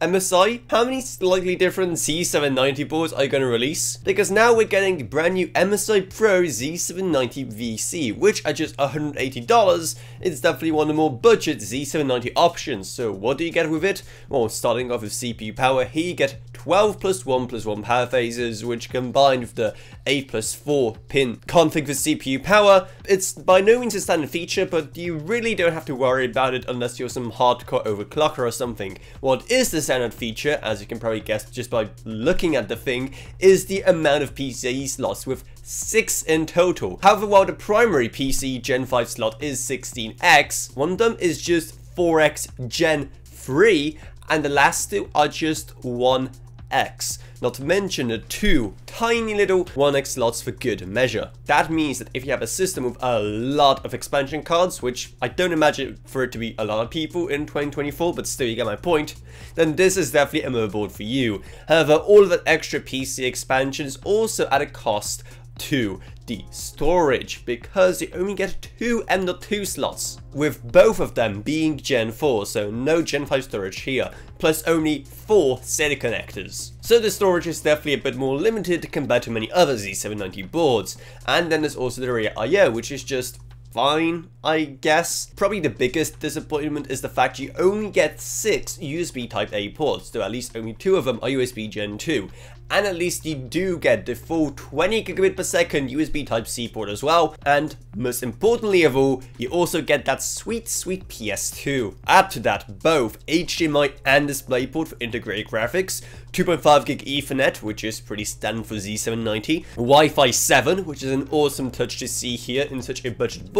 MSI, how many slightly different Z790 boards are you going to release? Because now we're getting the brand new MSI Pro Z790 VC, which at just $180 is definitely one of the more budget Z790 options. So what do you get with it? Well, starting off with CPU power, here you get 12 plus 1 plus 1 power phases, which combined with the 8 plus 4 pin config for CPU power, it's by no means a standard feature, but you really don't have to worry about it unless you're some hardcore overclocker or something. What is the standard feature, as you can probably guess just by looking at the thing, is the amount of PCIe slots with 6 in total. However, while the primary PCIe Gen 5 slot is 16x, one of them is just 4x Gen 3, and the last two are just 1 X, not to mention the two tiny little 1X slots for good measure. That means that if you have a system with a lot of expansion cards, which I don't imagine for it to be a lot of people in 2024, but still you get my point, then this is definitely a motherboard for you. However, all of that extra PCIe expansion is also at a cost to the storage because you only get two M.2 slots with both of them being Gen 4 so no Gen 5 storage here plus only 4 SATA connectors. So the storage is definitely a bit more limited compared to many other Z790 boards and then there's also the rear I.O. which is just fine, I guess. Probably the biggest disappointment is the fact you only get 6 USB Type-A ports, though at least only 2 of them are USB Gen 2, and at least you do get the full 20 gigabit per second USB Type-C port as well, and most importantly of all, you also get that sweet sweet PS2. Add to that both HDMI and DisplayPort for integrated graphics, 2.5 gig Ethernet, which is pretty standard for Z790, Wi-Fi 7, which is an awesome touch to see here in such a budget board,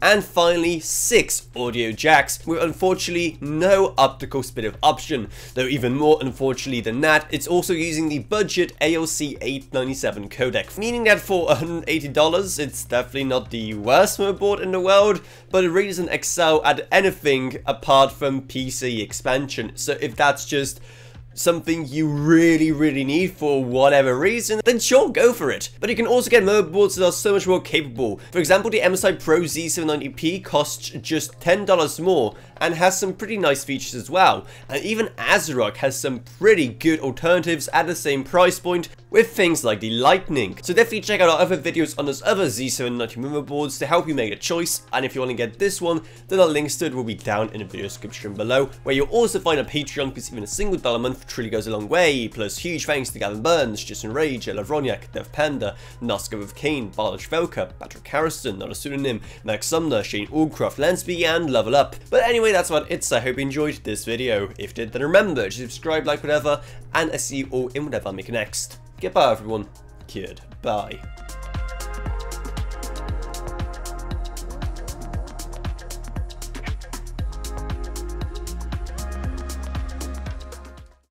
and finally 6 audio jacks, with unfortunately no optical split option, though even more unfortunately than that, it's also using the budget ALC 897 codec, meaning that for $180, it's definitely not the worst motherboard in the world, but it really doesn't excel at anything apart from PCIe expansion, so if that's just something you really, really need for whatever reason, then sure, go for it. But you can also get motherboards that are so much more capable. For example, the MSI Pro Z790P costs just $10 more and has some pretty nice features as well. And even ASRock has some pretty good alternatives at the same price point with things like the Lightning. So definitely check out our other videos on those other Z790 motherboards to help you make a choice. And if you want to get this one, then our links to it will be down in the video description below, where you'll also find a Patreon because even a single dollar a month truly goes a long way. Plus huge thanks to Gavin Burns, Justen Rage, Ela Wroniak, Dev Panda, Nosgoth of Kain, Bartosz Welke, Patrick Harrison, not a pseudonym, Max Sumner, Shane Allcroft, Lansby, and Level Up. But anyway, that's about it, so I hope you enjoyed this video. If you did, then remember to subscribe, like, whatever, and I see you all in whatever I make next. Goodbye everyone. Kid. Bye.